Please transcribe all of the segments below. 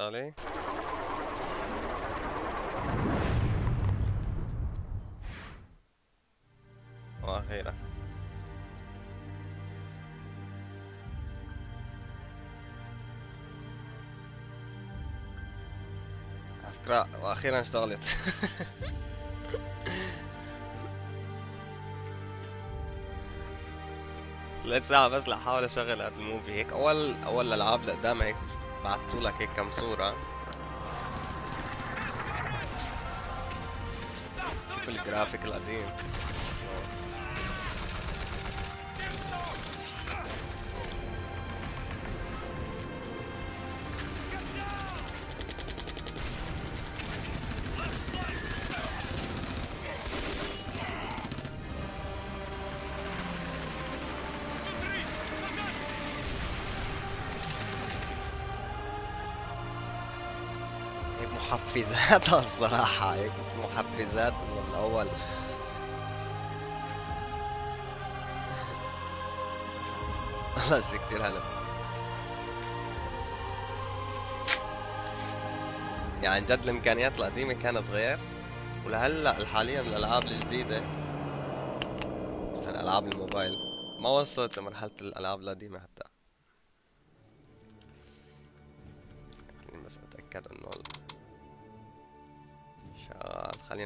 علي وأخيرا على فكرة وأخيرا اشتغلت. ثلاث ساعة بس لحاول أشغل الموفي هيك. اول أول الالعاب لقدام هيك بعتولك هيك كم صورة شوف الجرافيك القديم محفزات الصراحة. هيك محفزات انه بالاول والله شي كتير حلو يعني جد الإمكانيات القديمة كانت غير ولهلأ حاليا الألعاب الجديدة مثلا العاب الموبايل ما وصلت لمرحلة الألعاب القديمة حتى.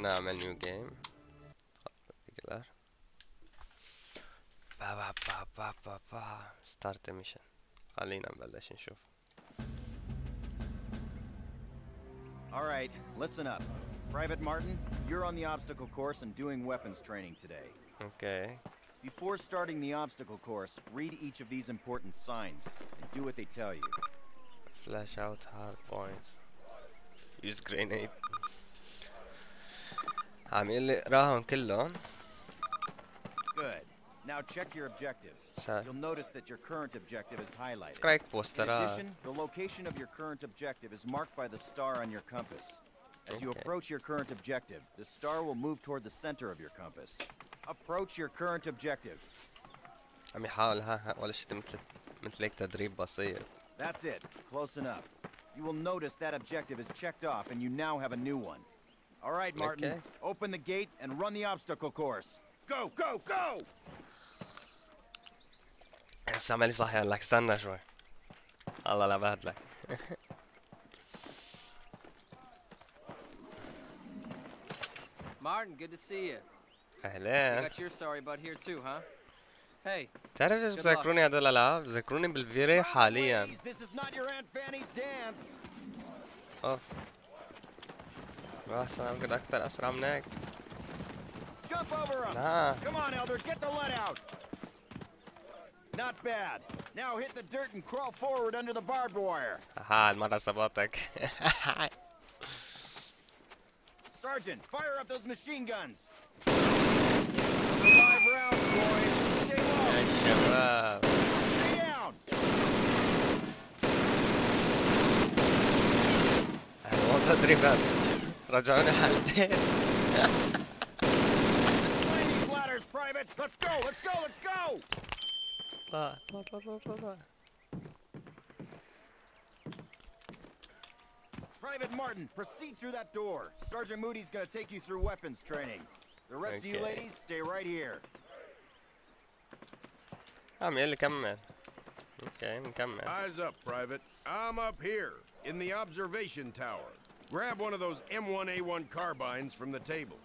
نعمل نيو جيم ريجولار با با با با با با ستارت ميشن خلينا نبلش نشوف All right, listen up. Private Martin, you're on the obstacle course and doing weapons training today. اوكي Before starting the obstacle course, read each of these important signs and do what they tell you. فلاش اوت هارد بوينتس يوز جرينيد عم يقول لي اقراهم كلهم Good. Now check your objectives. Sir. You'll notice that your current objective is highlighted. فكرة هيك In بوسترات addition, the location of your current objective is marked by the star on your compass. As you Okay. approach your current objective, the star will move toward the center of your compass. Approach your current objective. عم يحاول ها ها ولا شيء مثل مثل هيك تدريب بسيط That's it. Close enough. You will notice that objective is checked off and you now have a new one. All right, Martin. Okay. Open the gate and run the obstacle course. Go, go, go! هسه عمالي صحي قال لك استنى شوي الله لا بهدلك Martin, good to see you. You اهلين got your sorry butt here too, huh? Hey, بتعرف ايش Good luck. بذكروني هدول الالعاب؟ بذكروني بالفيري حاليا Please, this is not your Aunt Fanny's dance. اوف راح يمكن اكثر اسرع من هيك Jump over him. لا Come on, Elder, get the lead out. Not bad. Now hit the dirt and crawl forward under the barbed wire. ها المرة سبقتك Sergeant, fire up those machine guns. Five rounds, boys. Stay يا low. شباب Stay down. والله تدريبات رجعوني على Let's go, let's go, let's go! Private Martin, proceed through that door. Sergeant Moody's gonna take you through weapons training. The rest okay. of you ladies, stay right here. I'm really coming. Okay, I'm coming. Eyes up, Private. I'm up here, in the observation tower. Grab one of those M1A1 carbines from the table.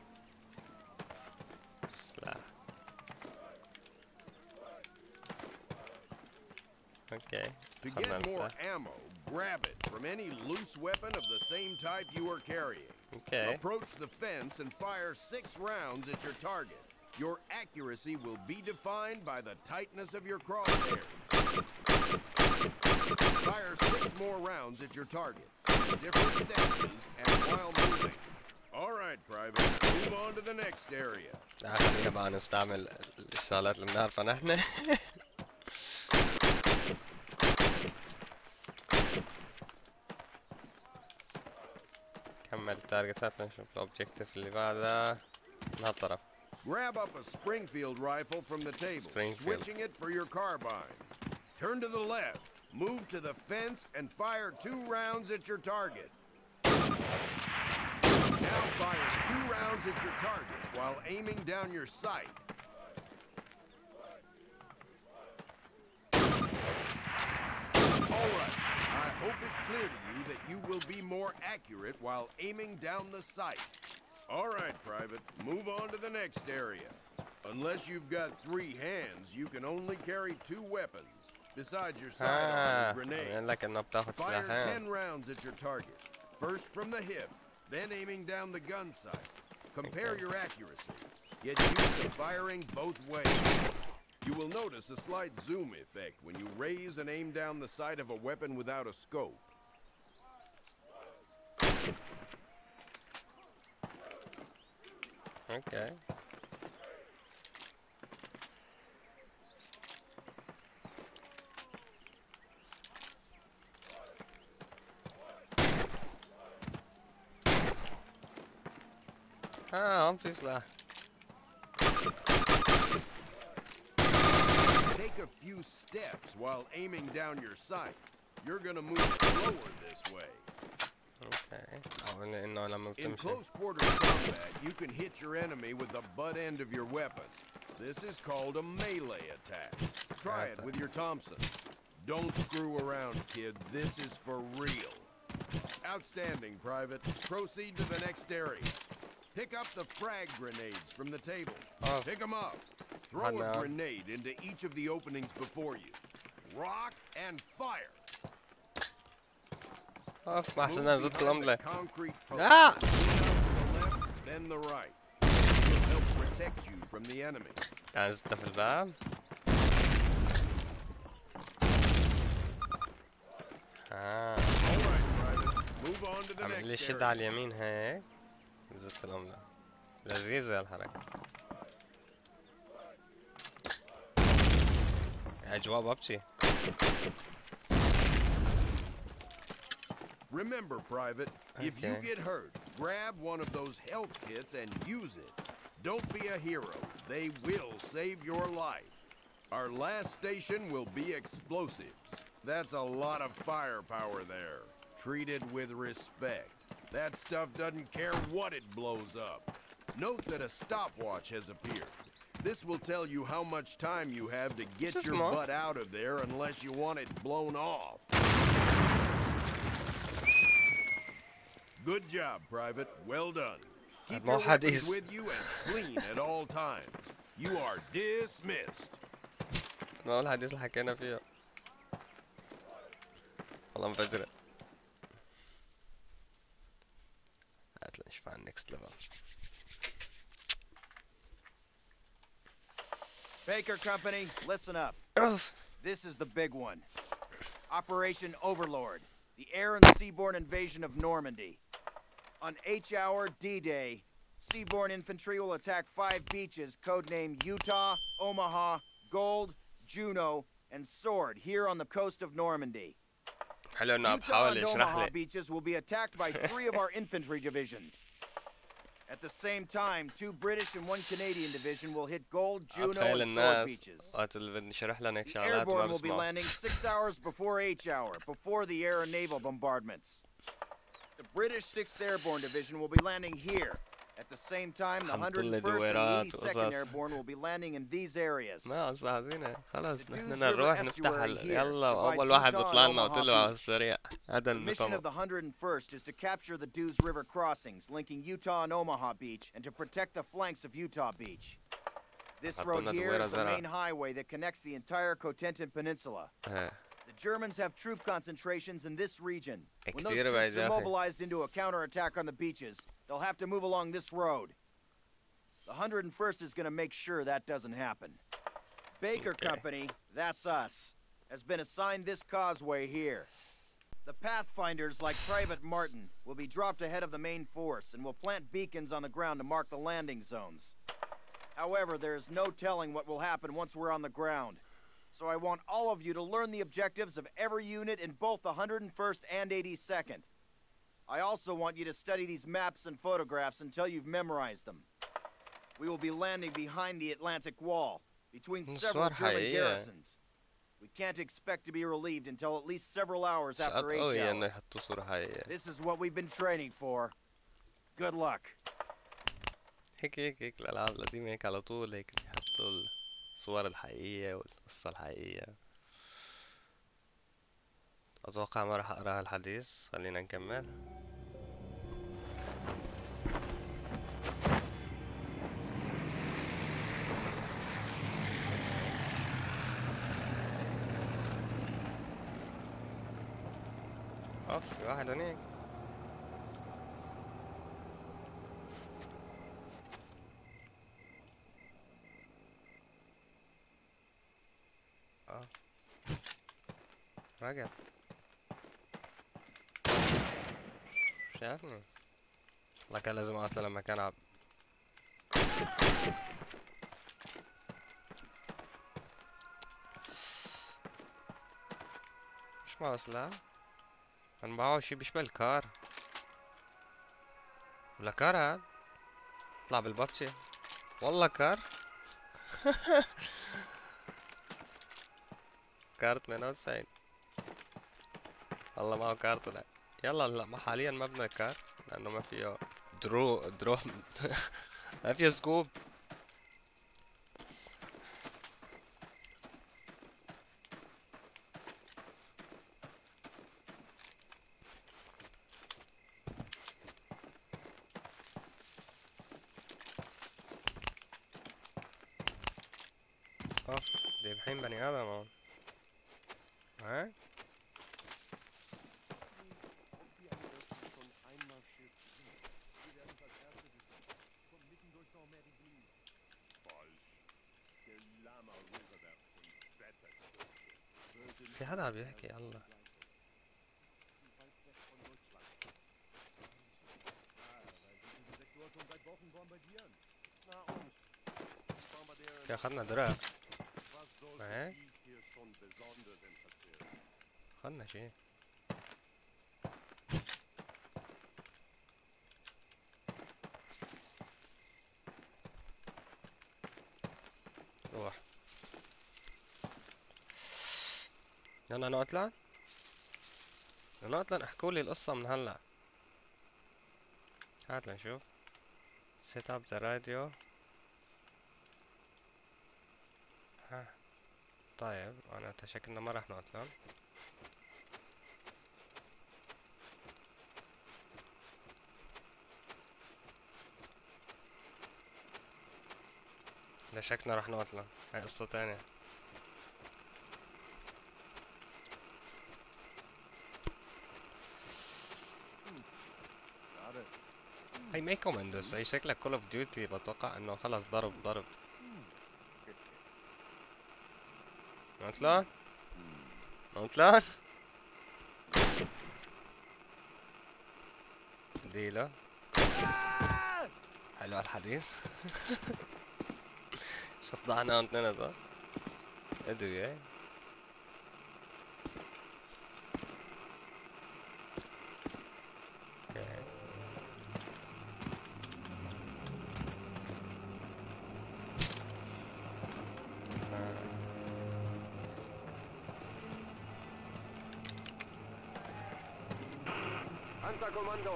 Okay. To get more ammo, grab it from any loose weapon of the same type you are carrying. Okay. Approach the fence and fire six rounds at your target. Your accuracy will be defined by the tightness of your crosshairs. Fire six more rounds at your target, in different stances and while moving. All right, Private, move on to the next area. لا خلينا بقى نستعمل الشغلات اللي بنعرفها نحن كمل التارجتات لنشوف الاوبجيكتيف اللي بعدها من هالطرف Grab up a Springfield rifle from the table, Springfield. switching it for your carbine. Turn to the left. Move to the fence and fire two rounds at your target. Now fire two rounds at your target while aiming down your sight. All right. I hope it's clear to you that you will be more accurate while aiming down the sight. All right, Private. Move on to the next area. Unless you've got three hands, you can only carry two weapons, besides your sidearm and grenade. Fire ten rounds at your target. First from the hip, then aiming down the gun sight. Compare okay. your accuracy, Get used to firing both ways. You will notice a slight zoom effect when you raise and aim down the sight of a weapon without a scope. Okay. Ha, obviously. Take a few steps while aiming down your sight. You're gonna move slower this way. Okay. Oh, and then In close quarters combat, you can hit your enemy with the butt end of your weapon. This is called a melee attack. Try it with your Thompson. Don't screw around, kid. This is for real. Outstanding, Private. Proceed to the next area. Pick up the frag grenades from the table. Oh. Pick them up. Throw a grenade into each of the openings before you. Rock and fire. خلاص ما احسن أنا زدت العمله لا! يعني أنا زدته في الباب. آه. عمل لي شد على اليمين هيك. زدت العمله لذيذة الحركة. اجواء ببجي Remember, Private, if you get hurt, grab one of those health kits and use it. Don't be a hero. They will save your life. Our last station will be explosives. That's a lot of firepower there. Treat it with respect. That stuff doesn't care what it blows up. Note that a stopwatch has appeared. This will tell you how much time you have to get your butt out of there unless you want it blown off. Good job, Private. Well done. Keep ما your حد weapons يس- with you and clean at all times. You are dismissed. ما اول حديث اللي حكينا فيه والله مفجرة هات نشوف على النكست ليفل Baker Company, listen up. اوف This is the big one. Operation Overlord, the air and seaborne invasion of Normandy. On H Hour D Day, seaborne infantry will attack five beaches codenamed Utah, Omaha, Gold, Juno, and Sword here on the coast of Normandy. حلو انه عم Utah بحاول and يشرح Omaha لي beaches will be attacked by three of our infantry divisions. At the same time, two British and one Canadian division will hit Gold, Juno, اتخيل and Sword الناس beaches. وقت اللي بدي شرح لنا هيك The شغلات ما airborne will be بسمع landing six hours before H hour, before the air and naval bombardments. The British 6th Airborne Division will be landing here. At the same time, the 101st and 82nd Airborne will be landing in these areas. ما اصلح زينة خلاص نحن نروح نفتح يلا اول واحد بيطلع لنا وطلع على السريع هذا المطمع. Mission of the 101st is to capture the Douve River crossings linking Utah and Omaha Beach and to protect the flanks of Utah Beach. This road here is the main highway that connects the entire Cotentin Peninsula. The Germans have troop concentrations in this region. When those troops are mobilized into a counterattack on the beaches, they'll have to move along this road. The 101st is going to make sure that doesn't happen. Baker okay. Company, that's us, has been assigned this causeway here. The Pathfinders, like Private Martin, will be dropped ahead of the main force and will plant beacons on the ground to mark the landing zones. However, there is no telling what will happen once we're on the ground So I want all of you to learn the objectives of every unit in both the 101st and 82nd. I also want you to study these maps and photographs until you've memorized them. We will be landing behind the Atlantic Wall, between several صور German حقيقية. garrisons. We can't expect to be relieved until at least several hours شقات after H قوية انه hour. يحطوا صورة حقيقية This is what we've been training for. Good luck. هيك هيك هيك الألعاب القديمة هيك على طول هيك بيحطوا الصور الحقيقية والقصة الحقيقية. أتوقع ما راح أقرأ الحديث. خلينا نكمل. أوف في واحد هنيك آه رجع شافني والله كان لازم اقتله لما كان عب مش معه سلاح كان معه شي بيشبه الكار. ولا كار هاد طلع بالبابجي. والله كار. كار 98 والله معه كار طلع يلا لا ما حاليا ما بدنا كار لأنه ما فيه درو درو ما فيه سكوب اوف ذابحين بني آدم هون ها في حدا عم يحكي يلا في اخذنا درع ما هيك اخذنا شي روح يلا نقتلن نقتلن احكوا لي القصة من هلا. هات لنشوف. Set up the radio. ها. طيب أنا شكلنا ما راح نقتلن لا شكلنا راح نقتلن هاي قصة تانية. اي ماي كوماندوس اي هي كول اوف ديوتي بتوقع إنه خلص ضرب ضرب. مونتلون مونتلون ديلو حلو الحديث. شطعنا اثنين هذا ادوية.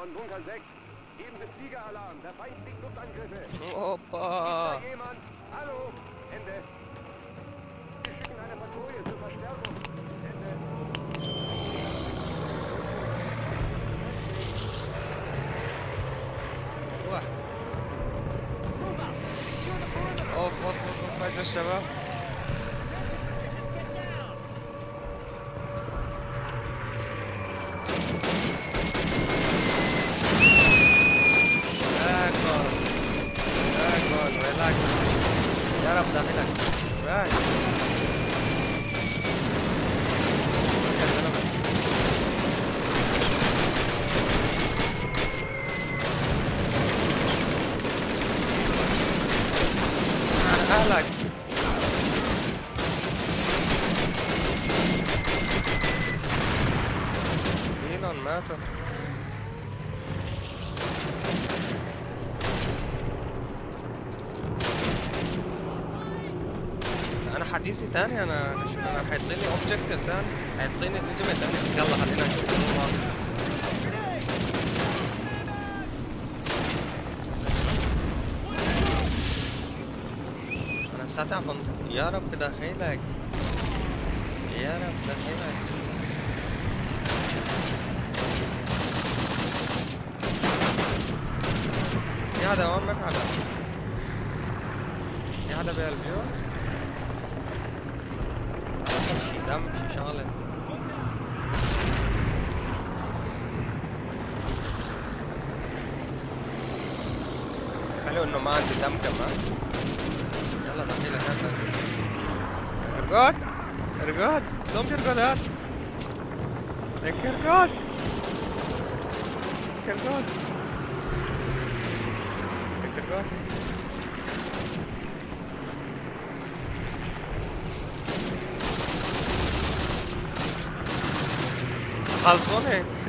von Bunker 6. Geben Sie Fliegeralarm. Der Feind liegt Luftangriffe. Opa. Ist da jemand? Hallo? Ende. Wir schicken eine Patrouille zur Verstärkung. Ende. Oh, Auf, auf, auf, auf, weiter, Stabber. ثاني أنا أنا حيطلع لي اوبجيكتيف ثاني حيعطيني نجمة ثاني بس يلا خلينا نشوف. الموضوع أنا ساعتها بنطق يا رب دخيلك يا رب دخيلك يا هذا وين مك على يا هذا بالبيوت شي دم شي شغلة حلو انه ما عندي دم كمان يلا دخيلك هات ارقد ارقد قوم ترقد هات لك ارقد لك ارقد ارقد Razonei.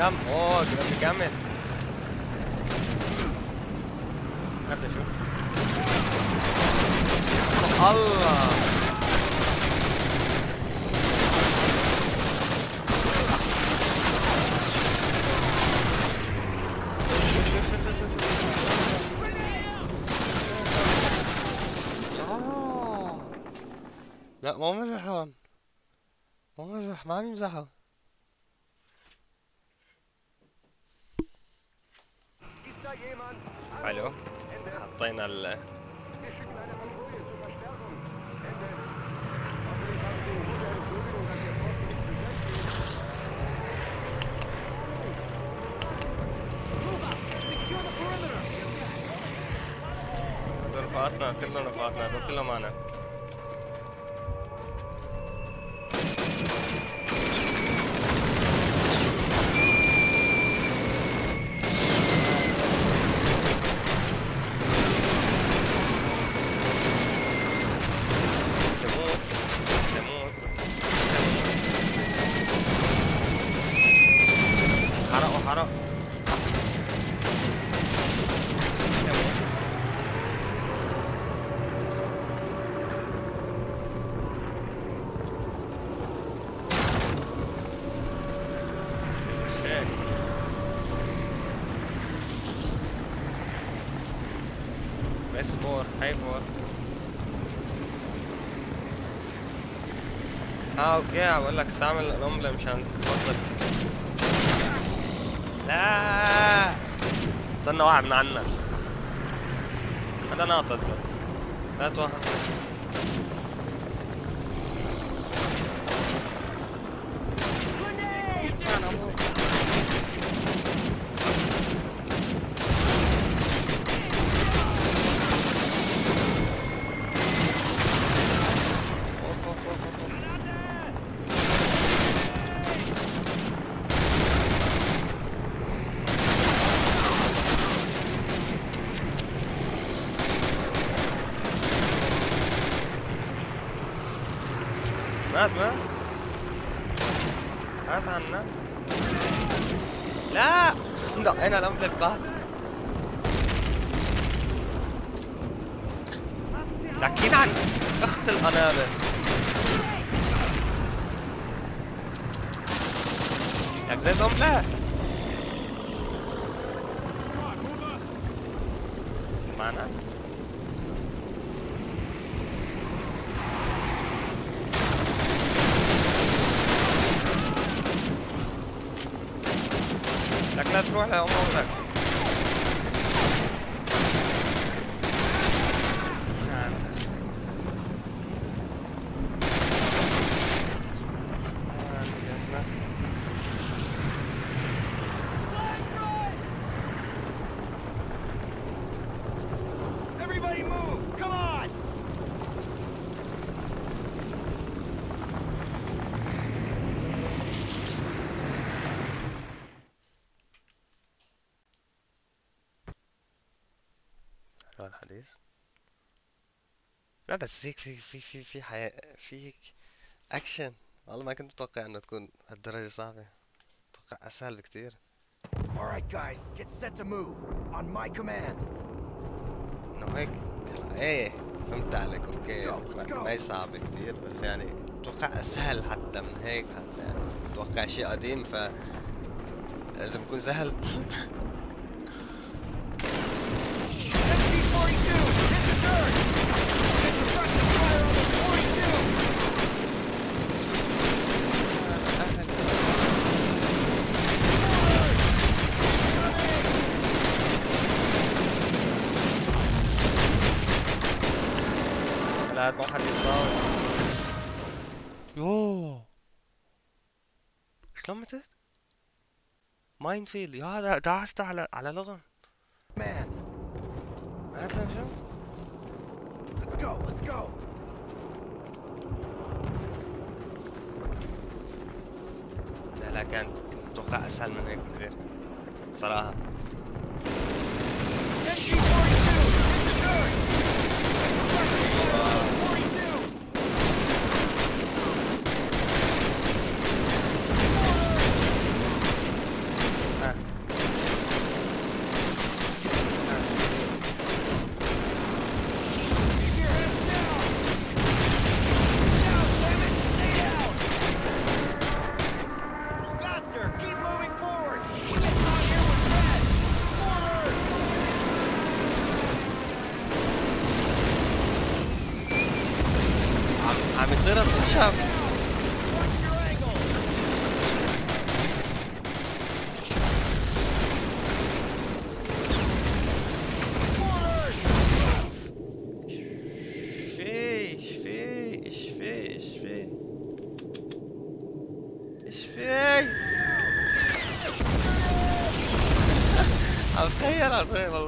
Cam. Oh, que no se quemen. Kilometer. بقول لك استعمل الرمل مش هنتفضل لا. استنى واحد من عنا هذا ناطط لا توهصني حديث لا بس هيك في في في في حياة في هيك اكشن والله ما كنت متوقع إنه تكون هالدرجة صعبة. متوقع أسهل بكتير. Alright, guys, get set to move. On my command. إنه هيك. يلا إيه فهمت عليك. أوكي. ما هي صعبة كتير بس يعني أتوقع أسهل حتى من هيك حتى. يعني أتوقع شيء قديم ف لازم يكون سهل MG-42, hit the dirt! Get destructive fire on the 42! لا ما حد يصاوب يوه شلون متت؟ ماين فيلد يا هذا دعست على على لغم. Man, عرفت شو؟ let's go, let's go! لا لا كان متوقع أسهل من هيك بكثير صراحة. MG-42, hit the dirt!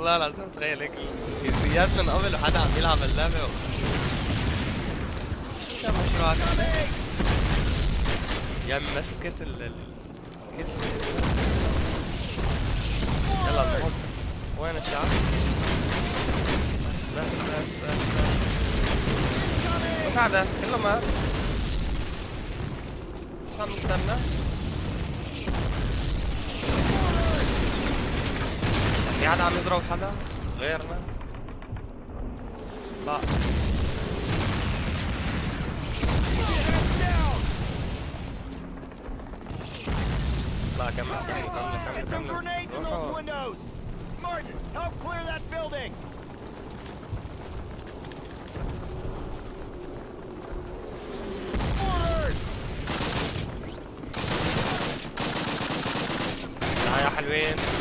والله العظيم تخيل هيك الكيسيات من قبل وحدا عم يلعب اللعبة و... مشروعك يا مسكت ال يلا نروح وين الشعب؟ بس بس بس بس بس هذا؟ كله مات شو عم نستنى؟ في حدا عم يضرب حدا؟ غيرنا. لا. لا كمان حلوين.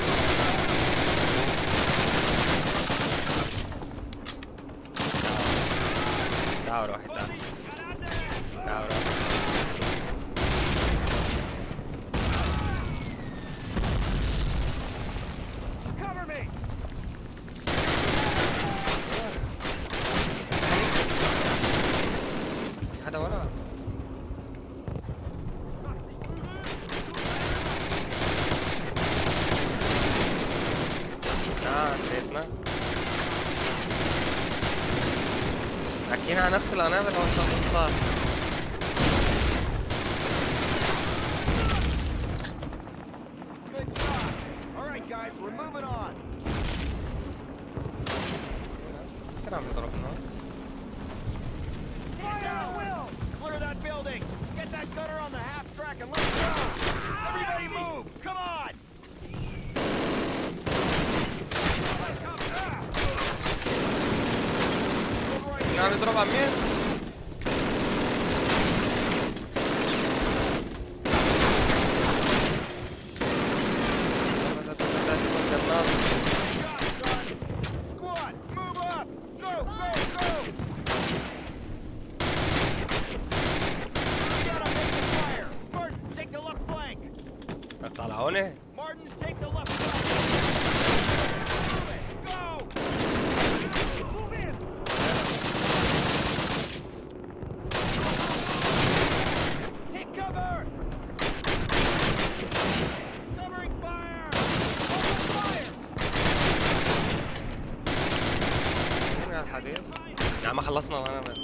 Basın alana ver.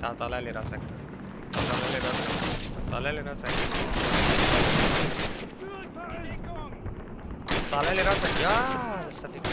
Tá, tá lá ele na secta. Tá lá ele na secta. Tá lá ele na secta. Tá lá ele na secta. Ah, essa fica.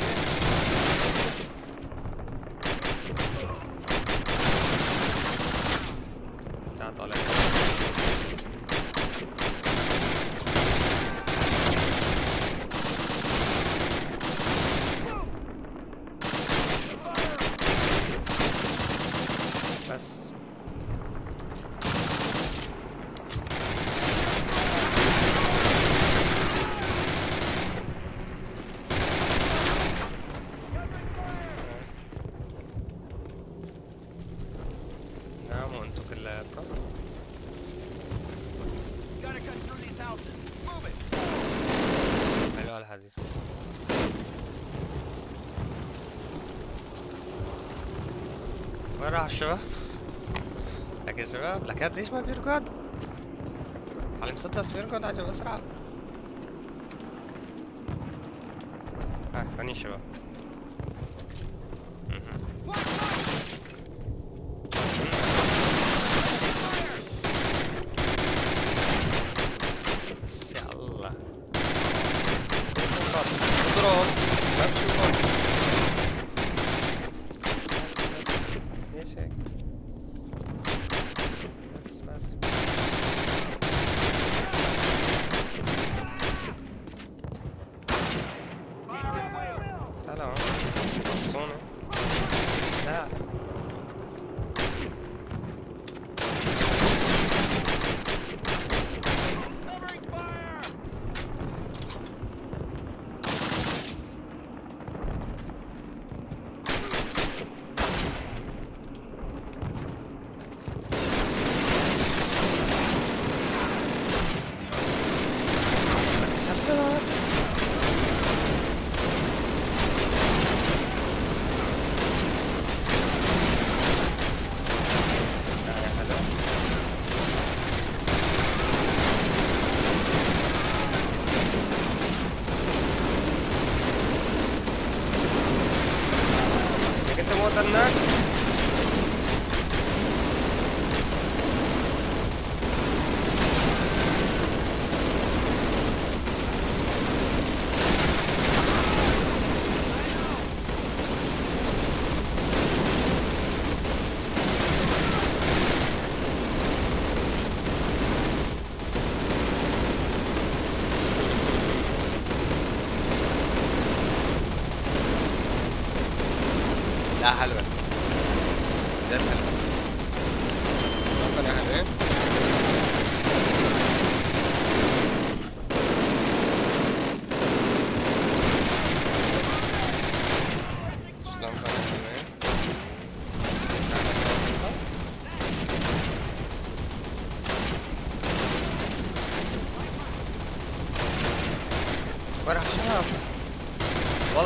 وين راح الشباب؟ لك يا شباب لك هاد ليش ما بيركض؟ على المسدس بيركض عجب اسرع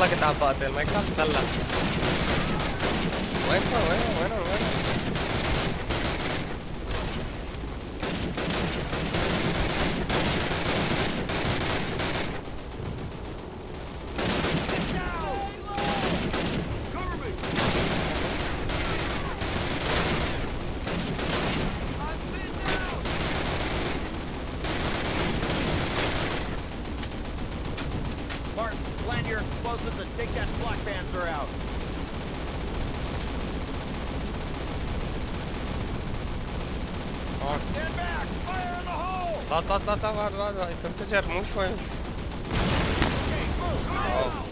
والله كنت عم بقتل ما يكفي تسلى nada, están peleando mucho ellos. Oh.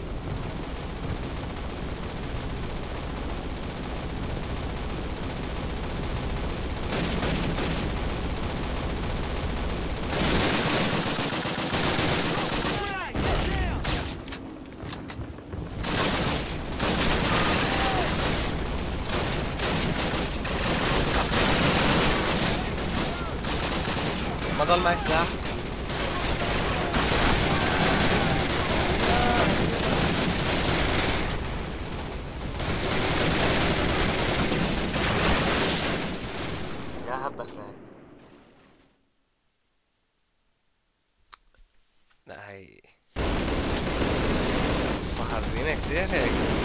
Madal my slam. connected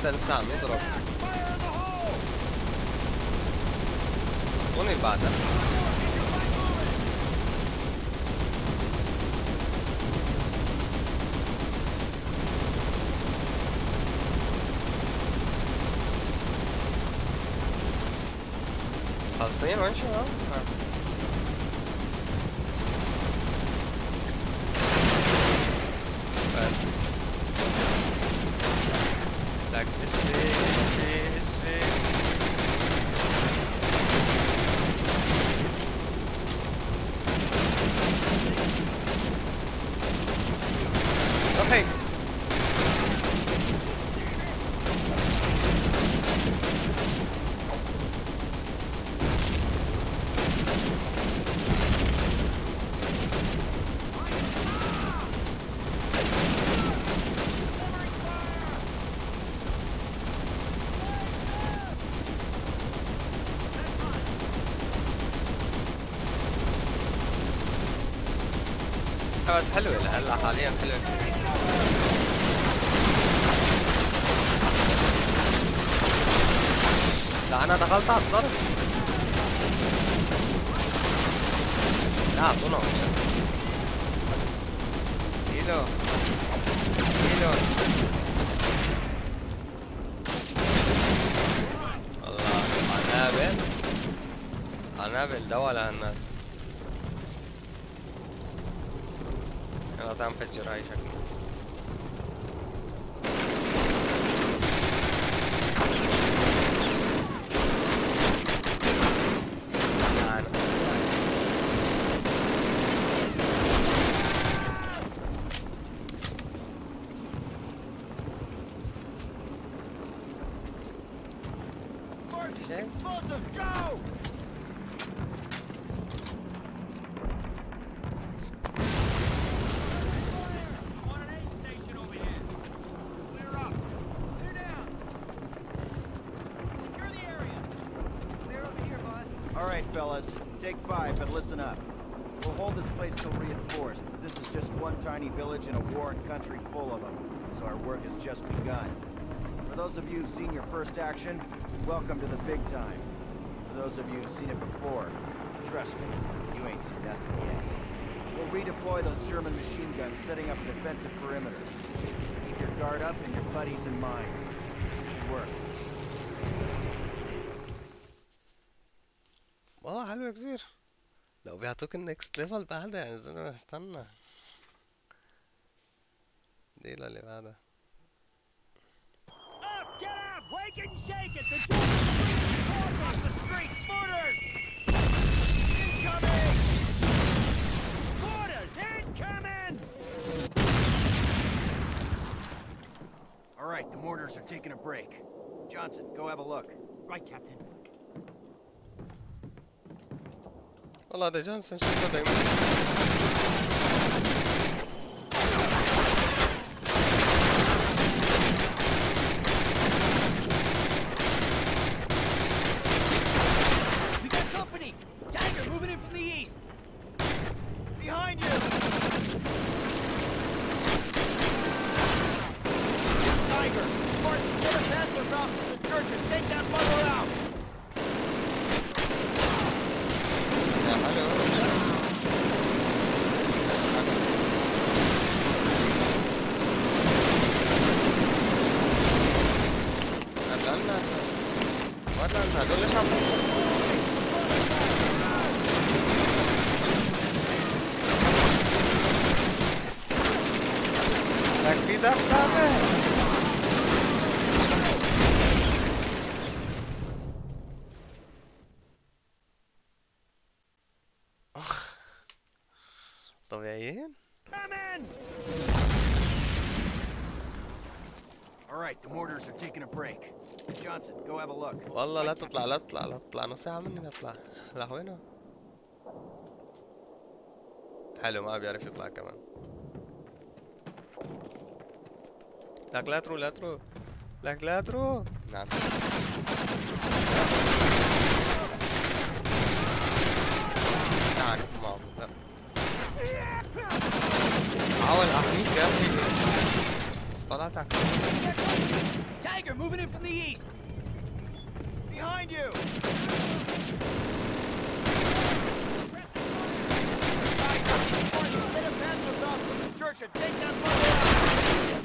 merda dessa luta, logo. Tô nevada. Né? Tá sem longe. بس حلوة هلا حاليا حلوة. لا أنا غلطان ضرب لا اعطونا right. Take five, but listen up. We'll hold this place till reinforced, but this is just one tiny village in a warring country full of them, so our work has just begun. For those of you who've seen your first action, welcome to the big time. For those of you who've seen it before, trust me, you ain't seen nothing yet. We'll redeploy those German machine guns, setting up a defensive perimeter. Keep your guard up and your buddies in mind. Good work. والله حلوة كثير لو بيعطوك النكست ليفل بعدها يا زلمة استنى دي اللي بعدها Up! Get up! Wake and shake it! The Germans Across the street, mortars! incoming! Quarters incoming! All right, the mortars are taking a break. Johnson, go have a look. Right, Captain. Olá, da can sen şurada dayım. Johnson, go have a look. والله لا تطلع لا تطلع لا تطلع نص ساعة مني نطلع لوينه؟ حلو ما بيعرف يطلع كمان لك لا تروح لا تروح لك لا تروح نعم ما بالضبط حاول أحميك يا بس طلعت على. Tiger moving in from the east! Behind you! Get a pass across from the church and take that mother out!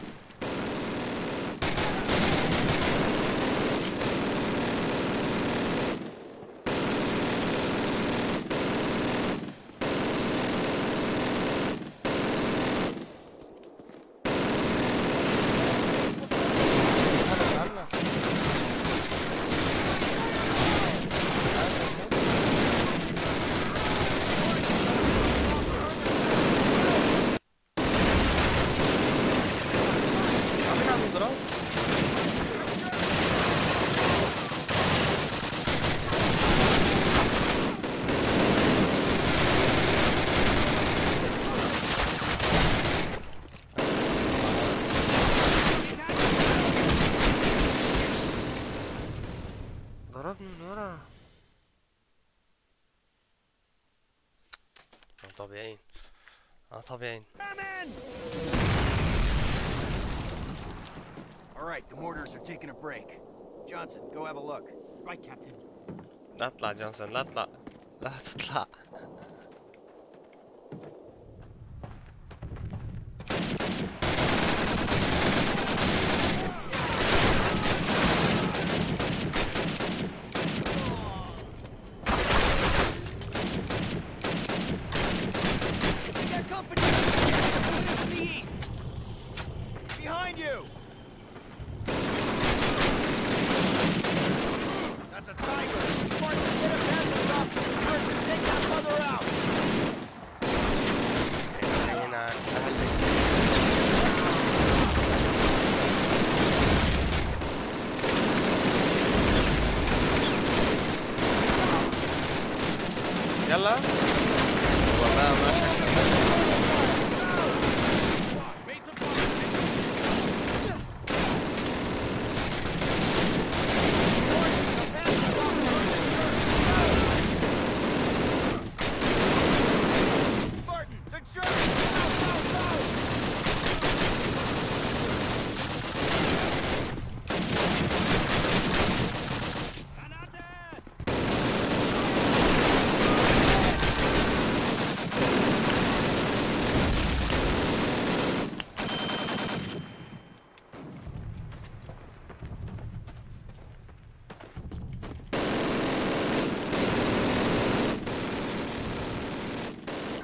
All right, the mortars are taking a break. Johnson, go have a look. Right, Captain. Latla, Johnson, latla. Latla.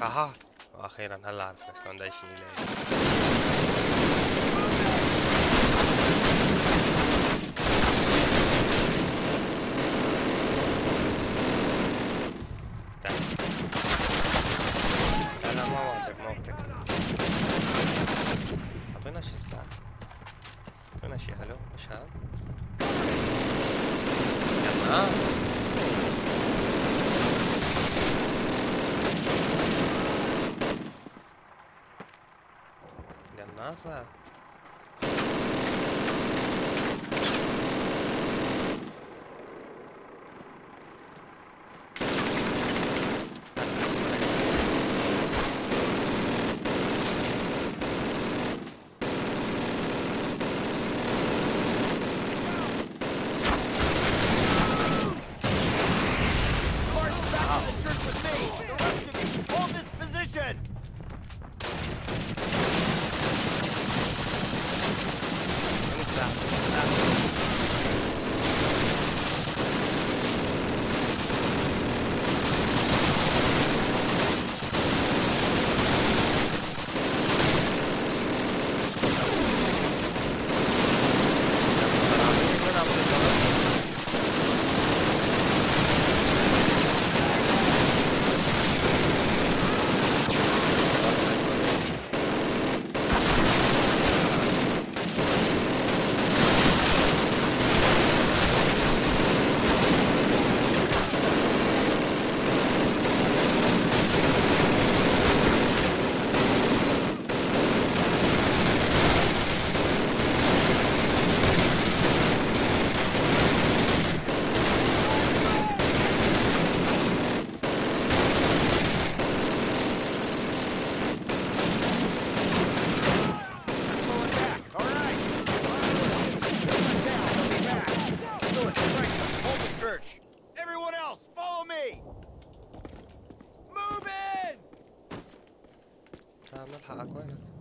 أها. وأخيرا هلأ عرفنا شلون دا يشيل What's that? Agora.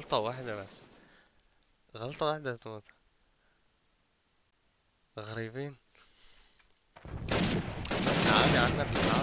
غلطة واحدة بس. غلطة واحدة تموت غريبين. تعالي عنا بالتعالي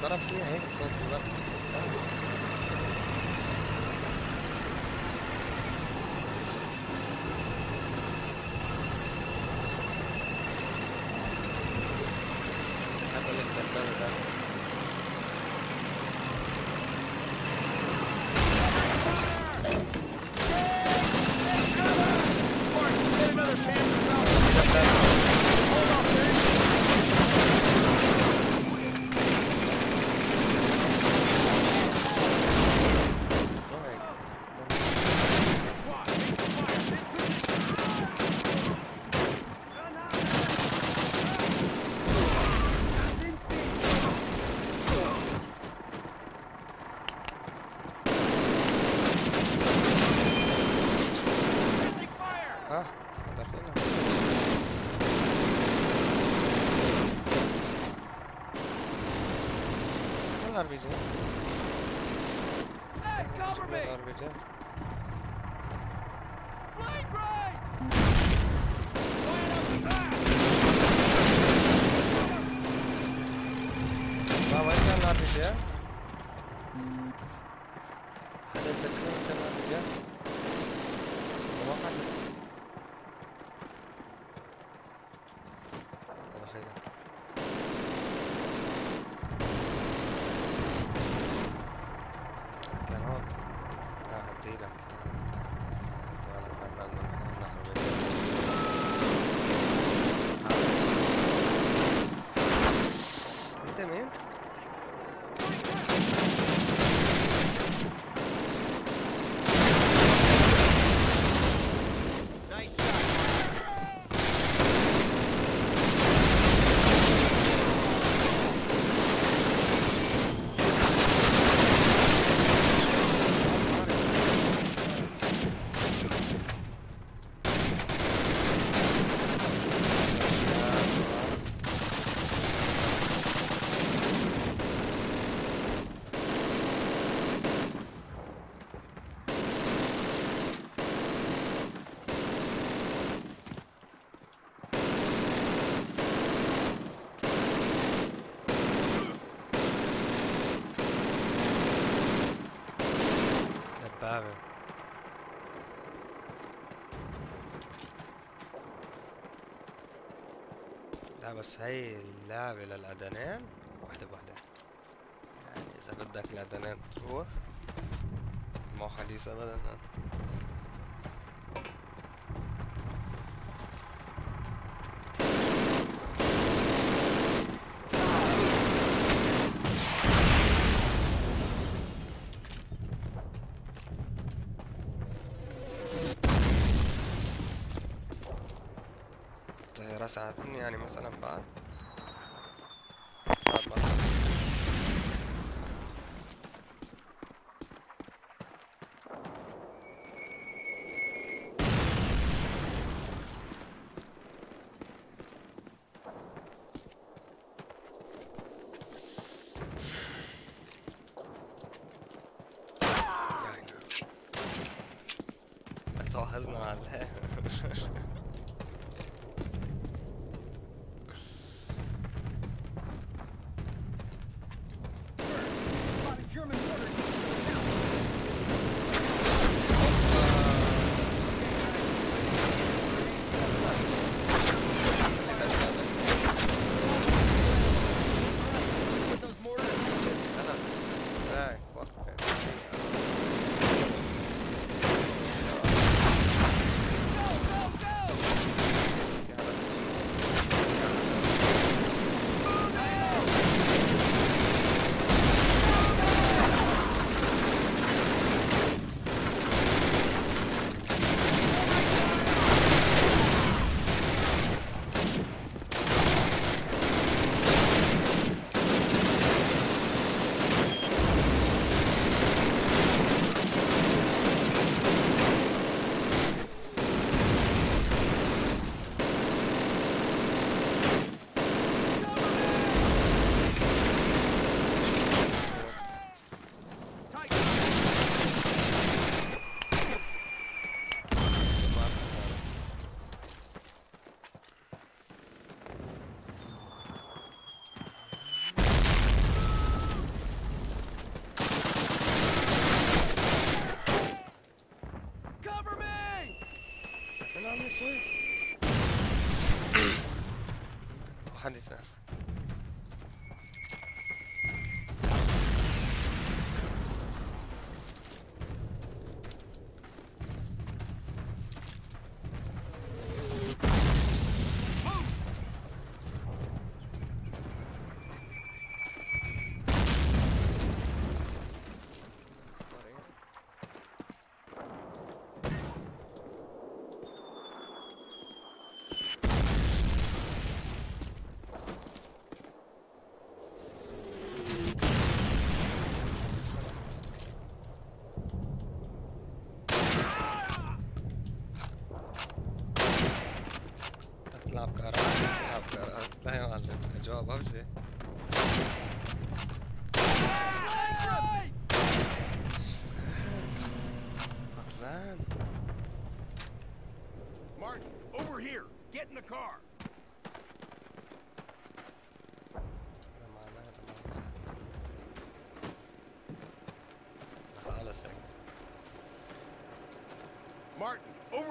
따라 쭉 بس هي اللعبة للأدنان. واحدة بواحدة. يعني إذا بدك الأدنان تروح ما هو حديث أبدا الطيارة ساعدتني يعني مثلا بعد بعد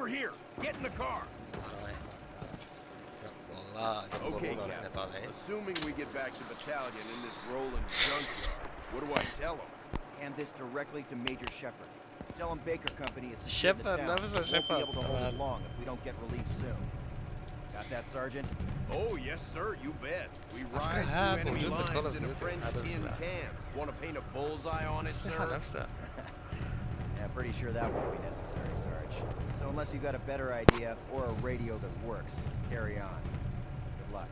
here. Get in the car. Okay, Captain. Assuming we get back to battalion in this rolling junkyard, what do I tell him? Hand this directly to Major Shepard. Tell him Baker Company is Shepard, the town. that was a Shepard. Won't be able to hold it long if we don't get relief soon. Got that, Sergeant? Oh, yes, sir, you bet. We ride through enemy lines in a French tin can. Want to paint a bullseye on it, sir? نفسها Yeah, pretty sure that won't be necessary, Sarge. So unless you got a better idea or a radio that works, carry on. Good luck.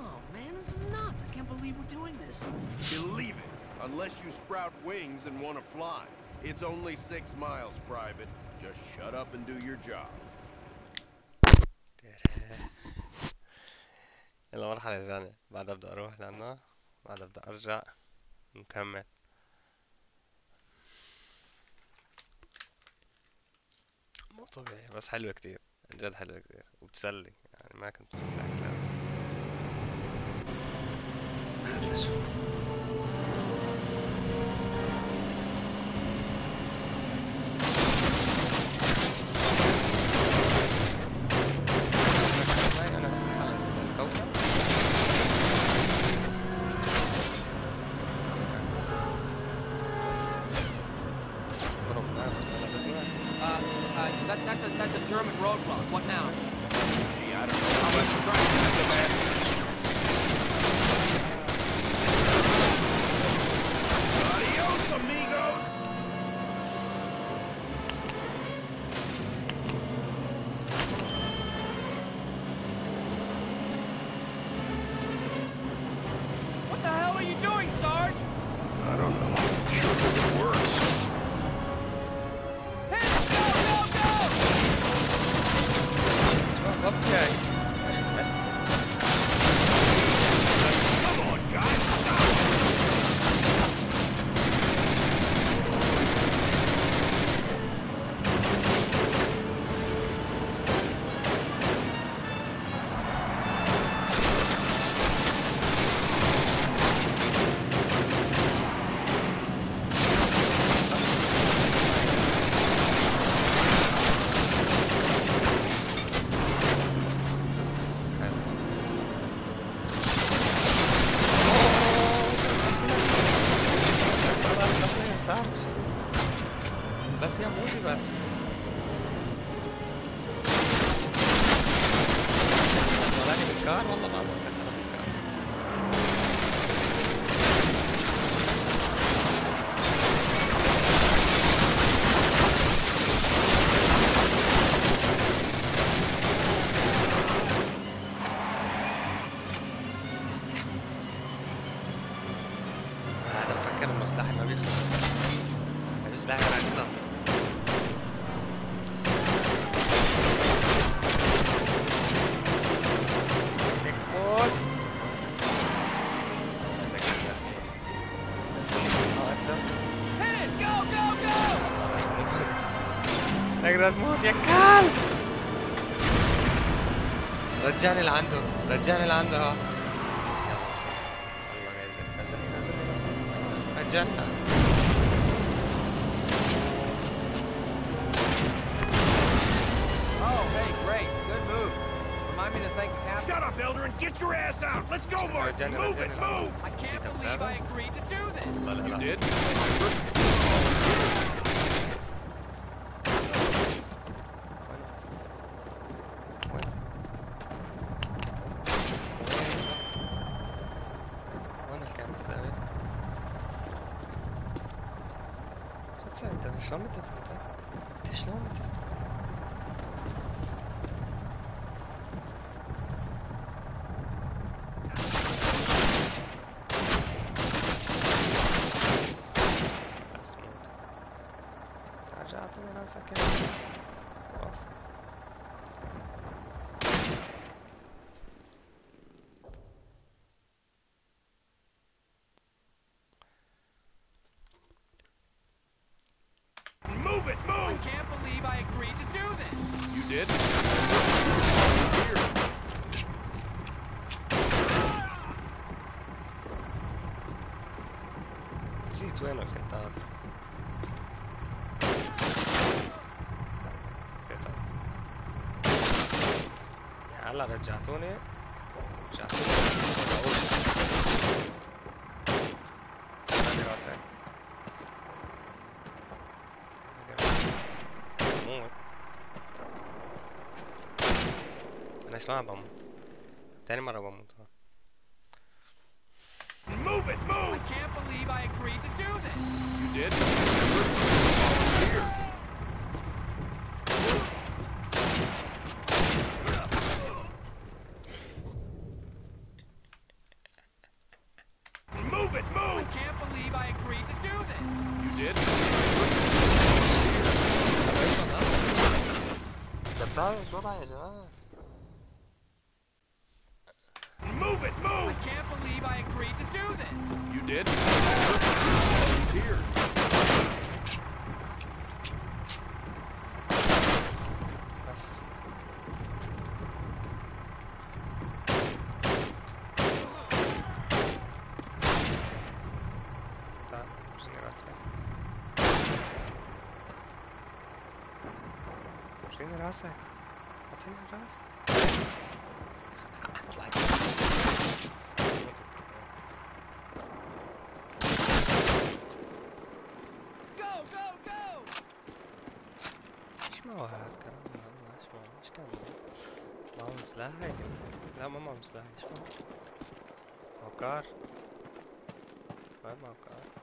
Oh man, this is nuts. I can't believe we're doing this. Believe it. Unless you sprout wings and want to fly. It's only six miles, Private. Just shut up and do your job. يلا مرحلة ثانية بعد ابدأ اروح لأنه بعد ابدأ ارجع نكمل مو طبيعي بس حلوة كتير عن جد حلوة كتير وبتسلي يعني ما كنت متوقع كلام هات لشوف ضرب ناس Uh, uh, that, that's a that's a German roadblock. What now? Gee, I don't know. To get the man. رجعني لعنده رجعني لعنده summit, I think. लगा जातों ने जातों Nice lá, vamos. Até ele, mano, vamos. across that. I didn't across. سلاح هيك لا ما معهم سلاح شو؟ معه كار وين معه كار؟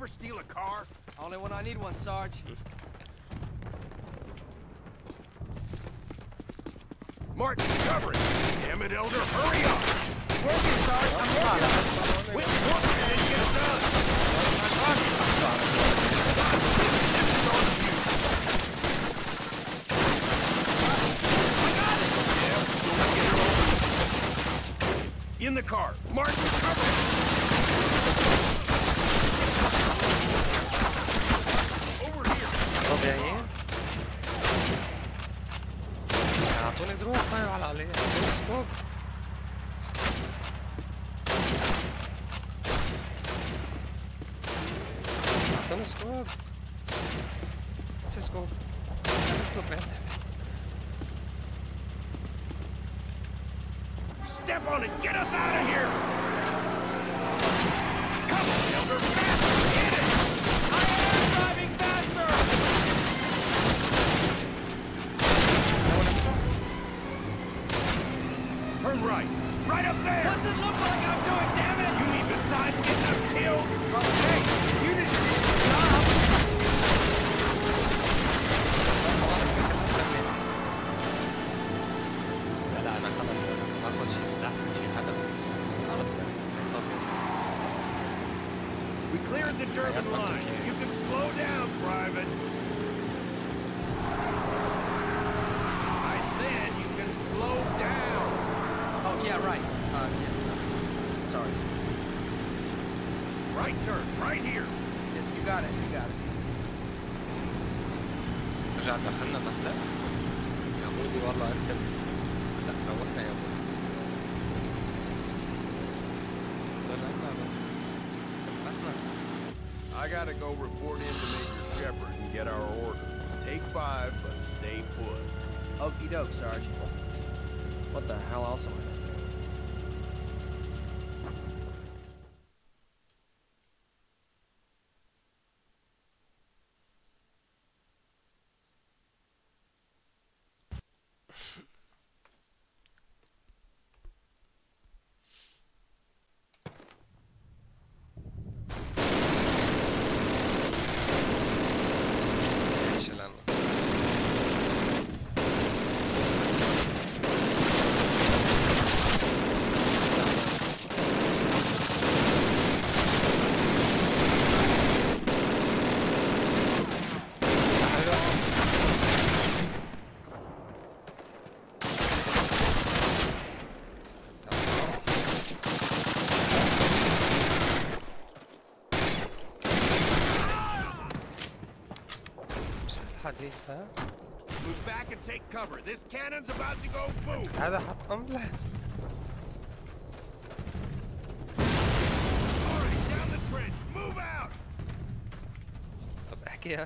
Ever steal a car? Only when I need one, Sarge. Martin, cover it! Damn it, Elder, hurry up! Working, Sarge. I'm working. Quit walking and get done! In the car. Martin, cover it! Over here! طبيعيين اعطوني دروع طيب على عليه اعطوني سكوب اعطوني سكوب ما في سكوب ما في سكوب عندي Step on it! Get us out of here! Come on, Elder! Faster! Right turn, right here. Yeah, You got it. You got it. رجع دخلنا تحت يا مودي والله انت لا روحنا يا مودي طلعنا بقى. طلعنا I gotta go report in to Major Shepard and get our orders. Take five, but stay put. Okie doke, Sarge. What the hell else am I gonna الحديث ها Move back and take cover. This cannon's about to go boom. هذا حط قنبلة All right, down the trench. Move out. طب احكيها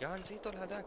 يا نسيته الهداك.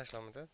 انا شلون متت؟ hell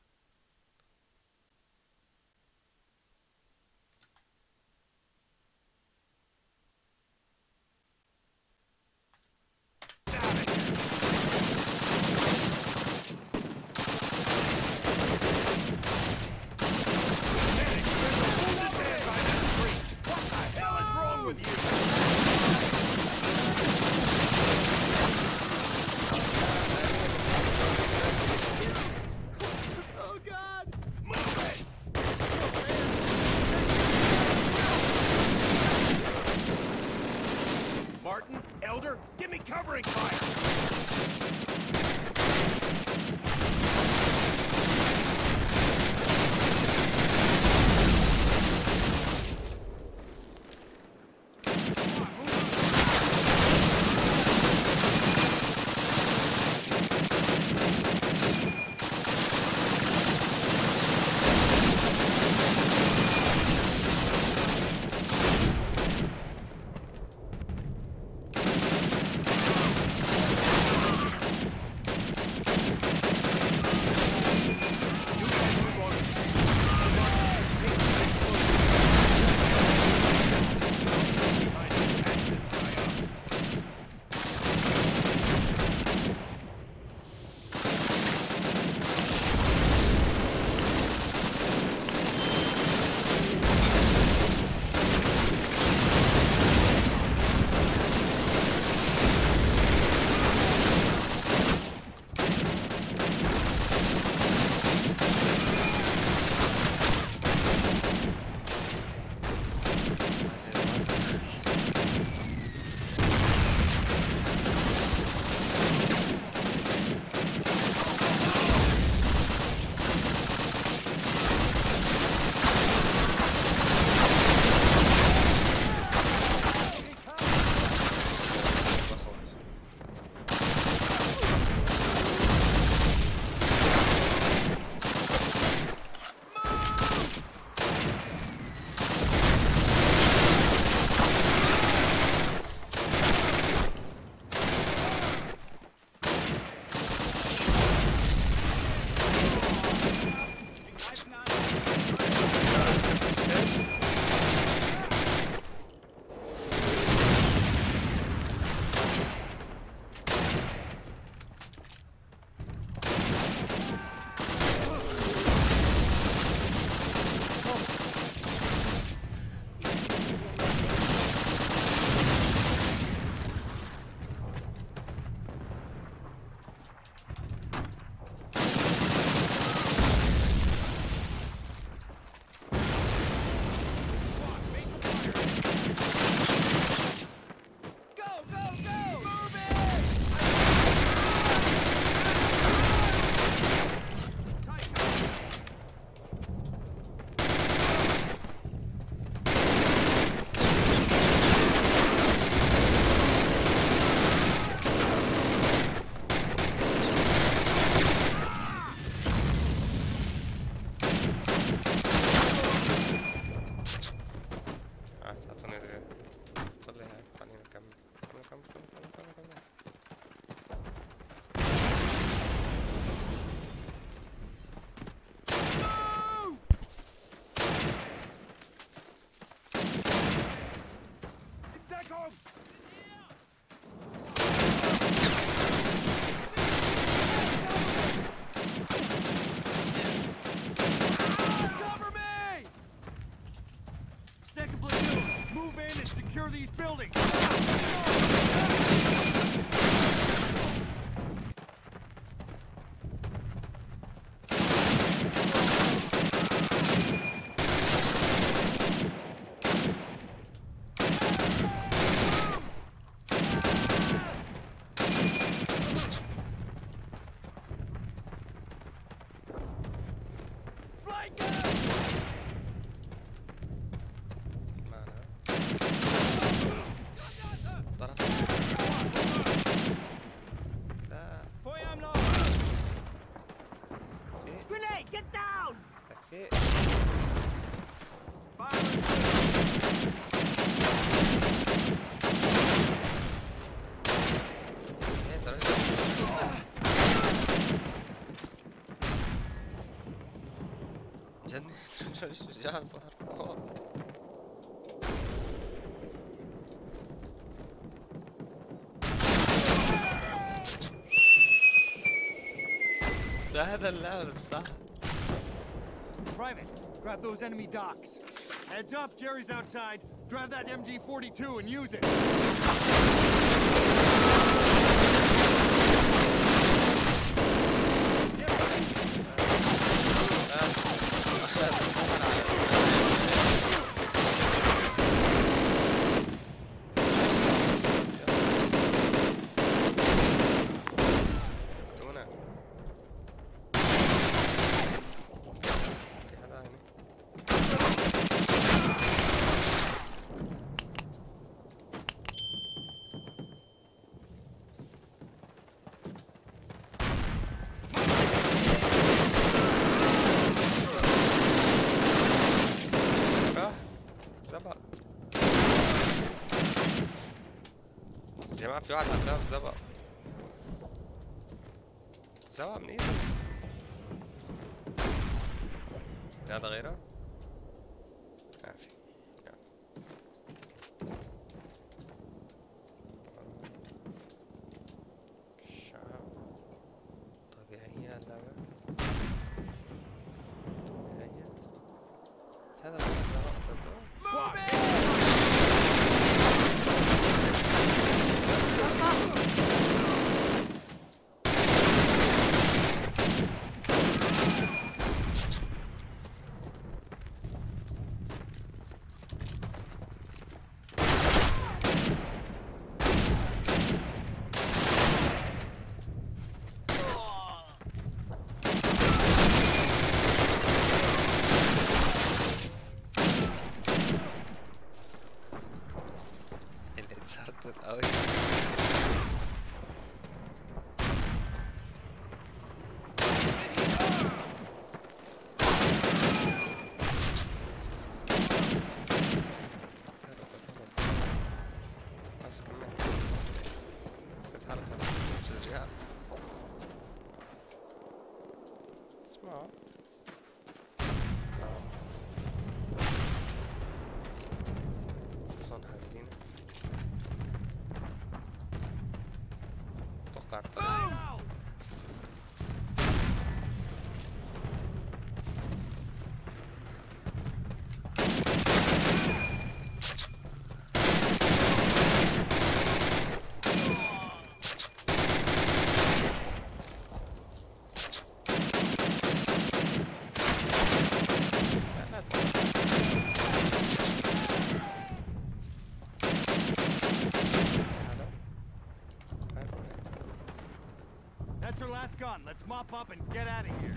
هذا اللعب الصح Private, grab those enemy docs. Heads up, Jerry's outside. Grab that MG-42 and use it. في واحد عندها في بسبق سبق منين؟ لا ده غيره mop up and get out of here.